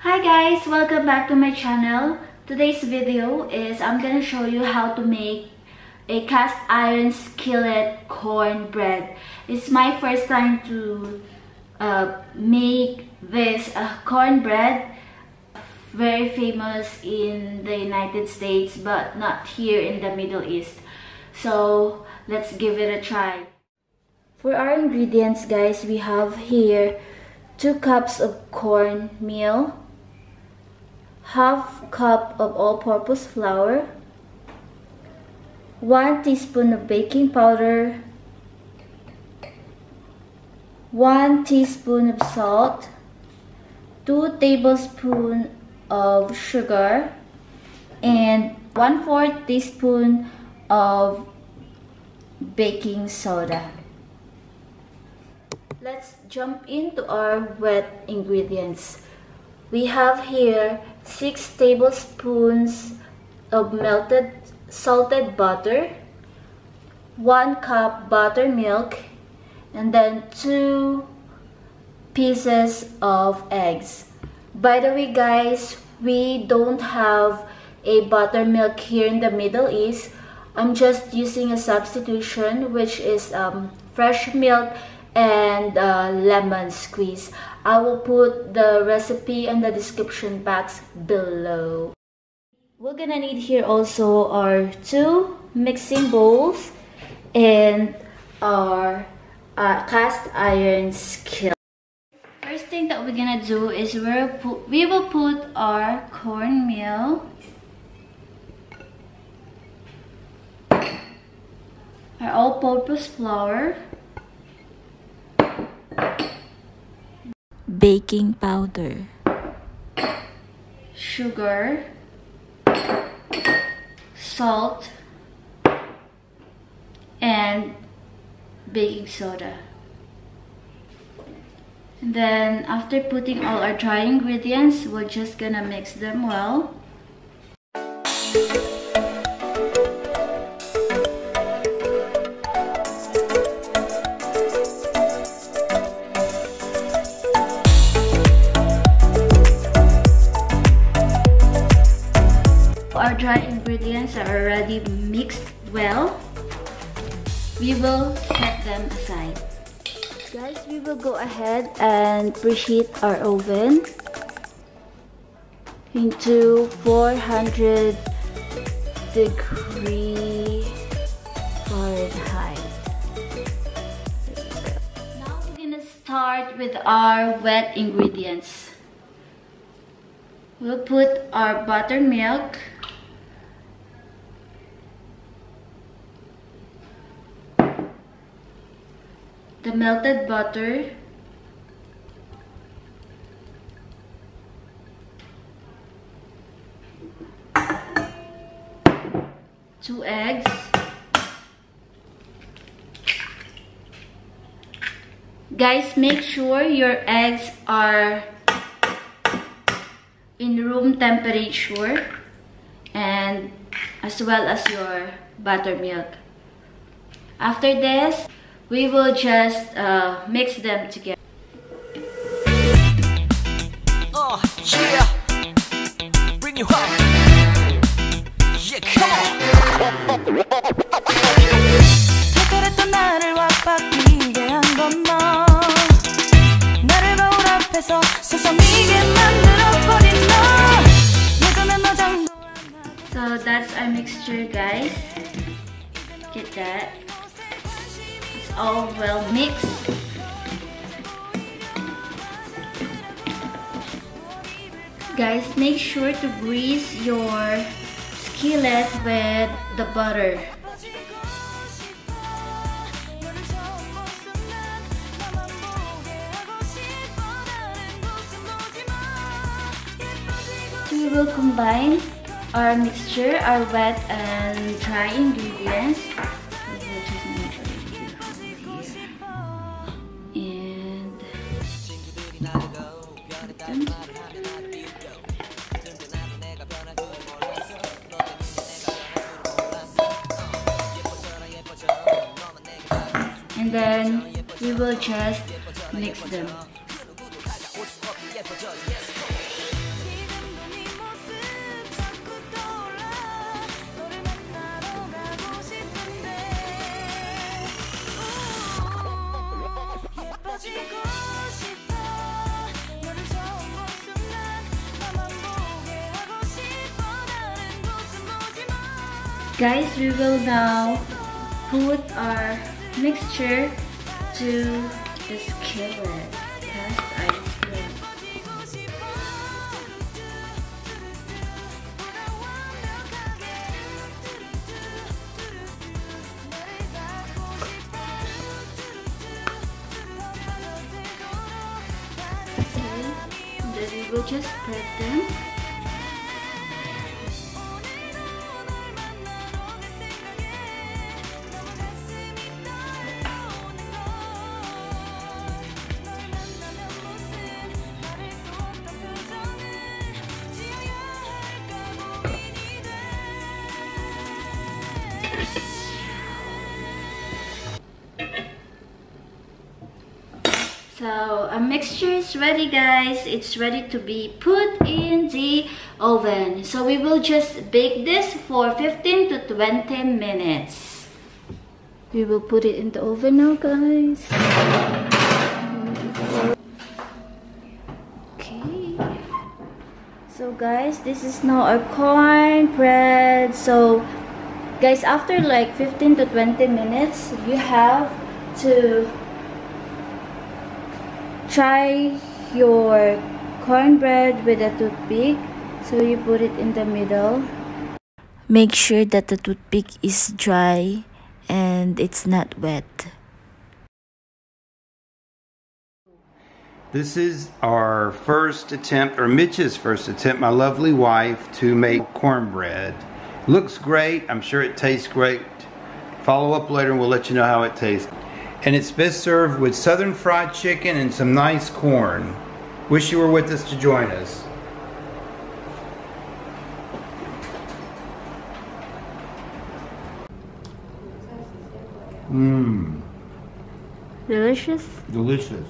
Hi guys, welcome back to my channel. Today's video is I'm gonna show you how to make a cast iron skillet cornbread. It's my first time to uh, make this uh, cornbread. Very famous in the United States but not here in the Middle East. So let's give it a try. For our ingredients guys, we have here 2 cups of cornmeal, half cup of all-purpose flour, 1 teaspoon of baking powder, 1 teaspoon of salt, 2 tablespoons of sugar, and 1 4 teaspoon of baking soda. Let's jump into our wet ingredients. We have here 6 tablespoons of melted salted butter, 1 cup buttermilk, and then 2 pieces of eggs. By the way guys, we don't have a buttermilk here in the Middle East. I'm just using a substitution which is um, fresh milk and uh, lemon squeeze. I will put the recipe in the description box below. We're gonna need here also our two mixing bowls and our uh, cast iron skillet. First thing that we're gonna do is put, we will put our cornmeal our all-purpose flour baking powder, sugar, salt, and baking soda. And then after putting all our dry ingredients, we're just gonna mix them well. Ingredients are already mixed well, we will set them aside. Guys, we will go ahead and preheat our oven into 400 degree Fahrenheit. Now we're gonna start with our wet ingredients. We'll put our buttermilk the melted butter. Two eggs. Guys make sure your eggs are in room temperature and as well as your buttermilk. After this we will just uh, mix them together. Uh, yeah. Bring you up. Yeah, come on. 특별했던 나를 왁박이게 한건너 나를 거울 앞에서 서성이게 만들어버린 너 예전엔 너 장도 So that's our mixture guys. Get that. all well mixed. Guys, make sure to grease your skillet with the butter. We will combine our mixture, our wet and dry ingredients then we will just mix them. Guys, we will now put our mixture to the skillet. Okay, then we will just spread them. So a mixture is ready guys. It's ready to be put in the oven. So we will just bake this for 15 to 20 minutes. We will put it in the oven now guys. Okay. So guys, this is now our corn bread. So guys, after like 15 to 20 minutes, you have to try your cornbread with a toothpick. So you put it in the middle. Make sure that the toothpick is dry and it's not wet. This is our first attempt, or Mitch's first attempt, my lovely wife, to make cornbread. Looks great. I'm sure it tastes great. Follow up later and we'll let you know how it tastes. And it's best served with southern fried chicken and some nice corn. Wish you were with us to join us. Mmm, Delicious. delicious.